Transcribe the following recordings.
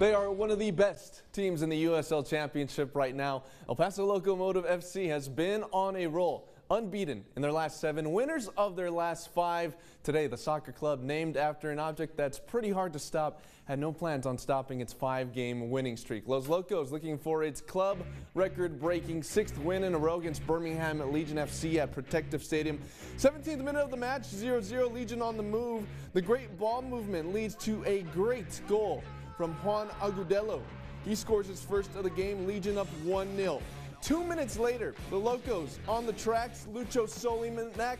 They are one of the best teams in the USL Championship right now. El Paso Locomotive FC has been on a roll, unbeaten in their last seven, winners of their last five. Today, the soccer club, named after an object that's pretty hard to stop, had no plans on stopping its five-game winning streak. Los Locos looking for its club record-breaking sixth win in a row against Birmingham at Legion FC at Protective Stadium. 17th minute of the match, 0-0 Legion on the move. The great ball movement leads to a great goal from Juan Agudelo. He scores his first of the game, Legion up 1-0. Two minutes later, the Locos on the tracks, Lucho Solignac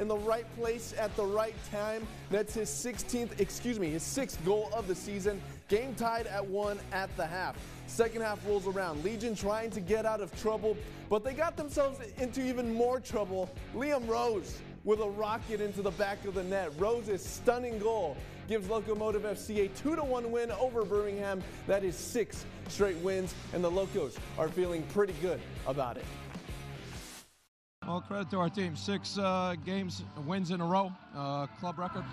in the right place at the right time. That's his 16th, excuse me, his sixth goal of the season. Game tied at one at the half. Second half rolls around. Legion trying to get out of trouble, but they got themselves into even more trouble. Liam Rose with a rocket into the back of the net. Rose's stunning goal gives Locomotive FC a 2-1 win over Birmingham. That is six straight wins, and the Locos are feeling pretty good about it. Well, credit to our team. Six uh, games, wins in a row, uh, club record.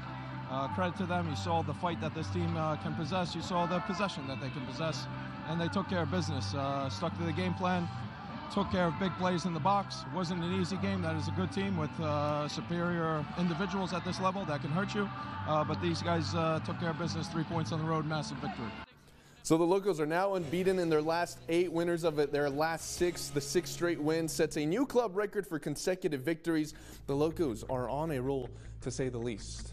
Uh, credit to them. You saw the fight that this team uh, can possess. You saw the possession that they can possess. And they took care of business, uh, stuck to the game plan, took care of big plays in the box. It wasn't an easy game. That is a good team with uh, superior individuals at this level that can hurt you. Uh, but these guys uh, took care of business. Three points on the road, massive victory. So the Locos are now unbeaten in their last eight winners of it. Their last six, the six straight wins, sets a new club record for consecutive victories. The Locos are on a roll, to say the least.